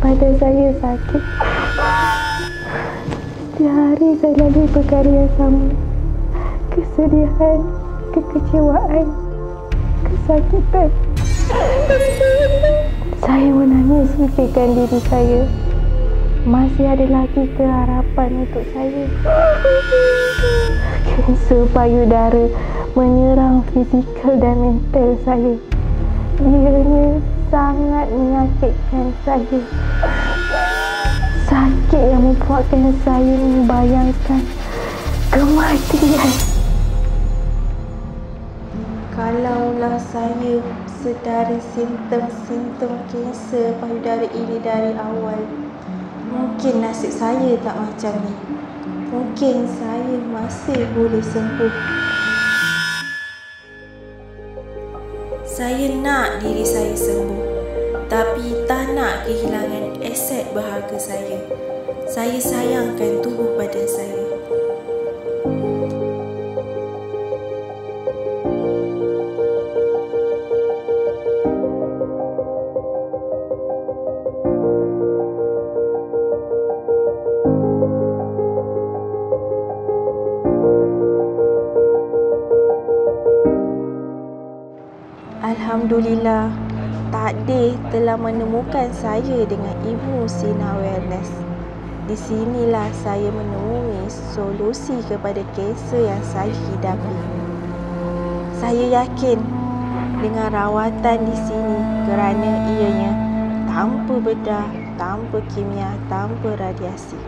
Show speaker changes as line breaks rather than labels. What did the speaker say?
Badan saya sakit. Setiap hari saya lalui perkara yang sama. Kesedihan, kekecewaan, kesakitan. Saya menangis fikirkan diri saya. Masih ada lagi ke harapan untuk saya. Kanser payudara menyerang fizikal dan mental saya. Ianya sangat menyakitkan saya. Sakit yang membuatkan saya membayangkan kematian.
Kalaulah saya sedari simptom-simptom kanser payudara ini dari awal, mungkin nasib saya tak macam ni. Mungkin saya masih boleh sembuh. Saya nak diri saya sembuh, tapi tak nak kehilangan aset berharga saya. Saya sayangkan tubuh badan saya. Alhamdulillah, takdir telah menemukan saya dengan Ibu Sina Wellness. Di sinilah saya menemui solusi kepada kanser yang saya hidapi. Saya yakin dengan rawatan di sini kerana ianya tanpa bedah, tanpa kimia, tanpa radiasi.